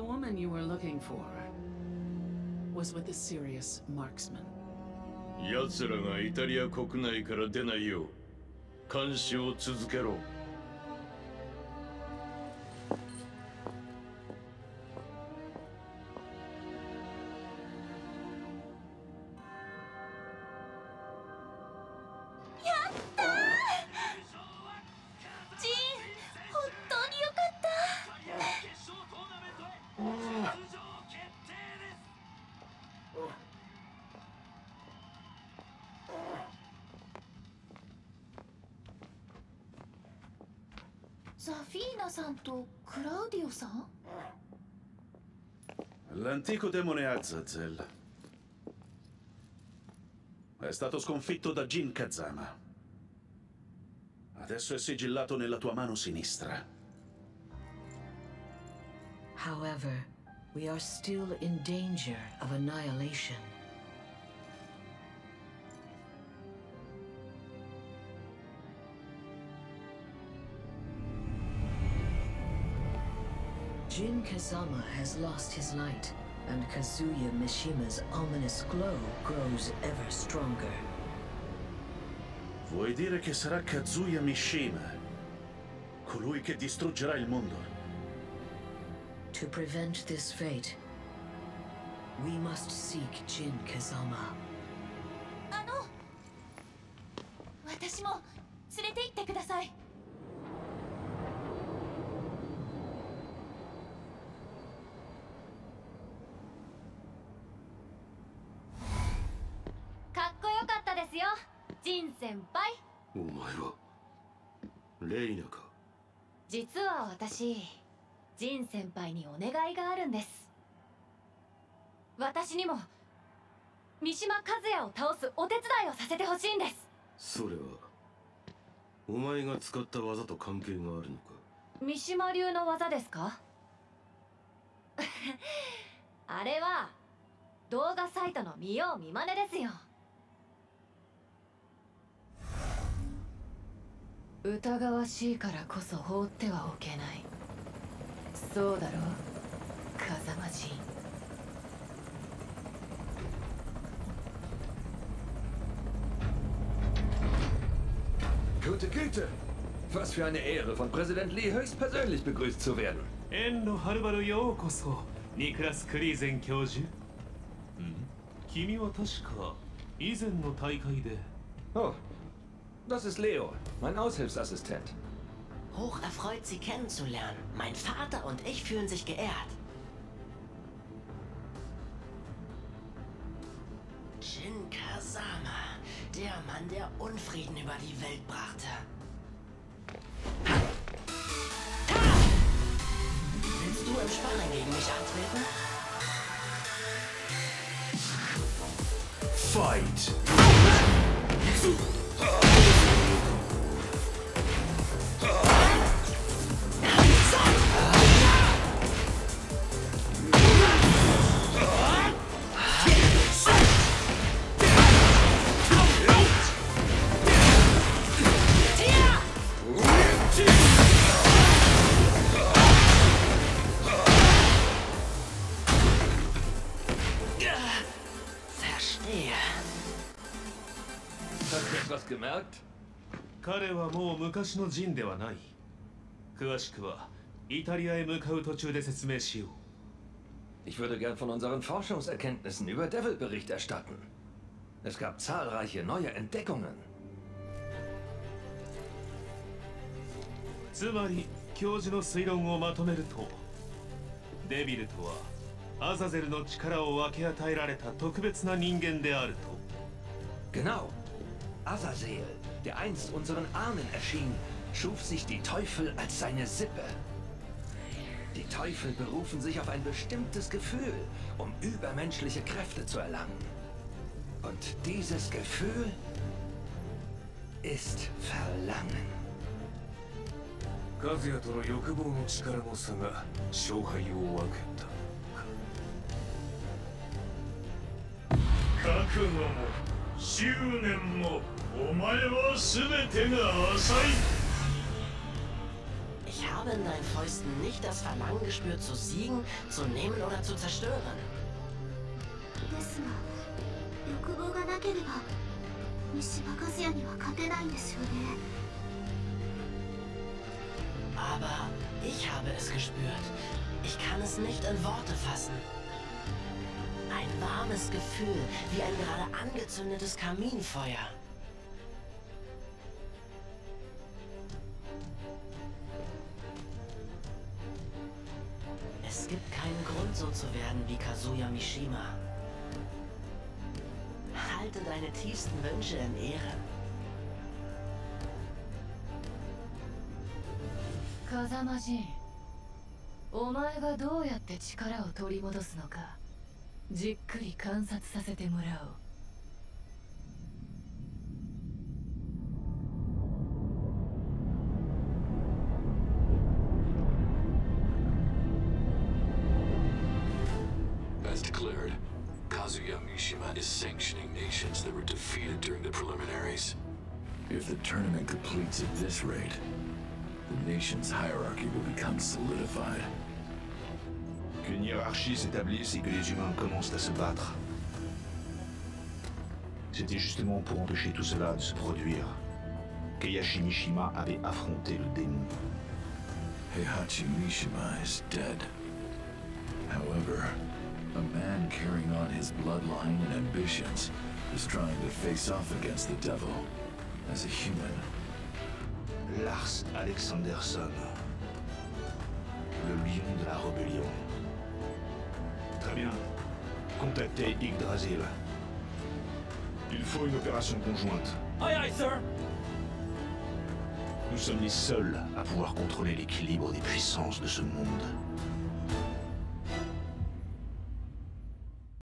The woman you were looking for was with a serious marksman. 奴らがイタリア国内から出ないよう監視を続けろ ザフィーナさんとクラウディオさん L'antico demone Azazel è stato sconfitto da Jin Kazama. Adesso è sigillato nella tua mano sinistra. However, we are still in danger of annihilation. Jin Kazama has lost his light, and Kazuya Mishima's ominous glow grows ever stronger. Vuoi dire che sarà Kazuya Mishima, colui che distruggerà il mondo? To prevent this fate, we must seek Jin Kazama. あの私も連れて行ってください よジン先輩？お前はレイナか？実は私ジン先輩にお願いがあるんです。私にも三島和也を倒すお手伝いをさせてほしいんです。それはお前が使った技と関係があるのか？三島流の技ですか？あれは動画サイトの見よう見まねですよ疑わしいからこそ放ってはおけないそうだろう風間陣 Gute Güte! Was für eine Ehre, von Präsident Lee höchstpersönlich begrüßt zu werden. 遠路はるばるようこそニクラス・クリーゼン教授ん君は確か以前の大会で Oh, das ist Leo, mein Aushilfsassistent. Hocherfreut, Sie kennenzulernen. Mein Vater und ich fühlen sich geehrt. Jin Kazama, der Mann, der Unfrieden über die Welt brachte. Willst du im Sparring gegen mich antreten? Fight! Gemerkt? 彼はもう昔のジンではない詳しくはイタリアへ向かう途中で説明しよう Ich würde gern von unseren Forschungserkenntnissen über Devil Bericht erstatten. Es gab zahlreiche neue Entdeckungen. つまり教授の推論をまとめるとデビルとはアザゼルの力を分け与えられた特別な人間であると Genau. Azazel, der einst unseren Ahnen erschien, schuf sich die Teufel als seine Sippe. Die Teufel berufen sich auf ein bestimmtes Gefühl, um übermenschliche Kräfte zu erlangen. Und dieses Gefühl ist Verlangen. 和也との欲望の力の差が勝敗を分けた覚悟も 執念もお前は全てが浅い Ich Ich habe in deinen Fäusten nicht das Verlangen gespürt, zu siegen, zu nehmen oder zu zerstören. ですが欲望がなければ三島和也には勝てないんですよね Aber ich habe es gespürt. Ich kann es nicht in Worte fassen. Ein warmes Gefühl, wie ein gerade angezündetes Kaminfeuer. Es gibt keinen Grund, so zu werden wie Kazuya Mishima. Halte deine tiefsten Wünsche in Ehren. 風間仁お前がどうやって力を取り戻すのか じっくり観察させてもらおう As declared, Kazuya Mishima is sanctioning nations that were defeated during the preliminaries. If the tournament completes at this rate, the nation's hierarchy will become solidified. Qu'une hiérarchie s'établisse et que les humains commencent à se battre. C'était justement pour empêcher tout cela de se produire qu'Eyashi Mishima avait affronté le démon. Heihachi Mishima is dead. However, a man carrying on his bloodline and ambitions is trying to face off against the devil as a human. Lars Alexanderson. Le lion de la rébellion. Très bien. Contactez Yggdrasil. Il faut une opération conjointe. Aye aye, sir! Nous sommes les seuls à pouvoir contrôler l'équilibre des puissances de ce monde.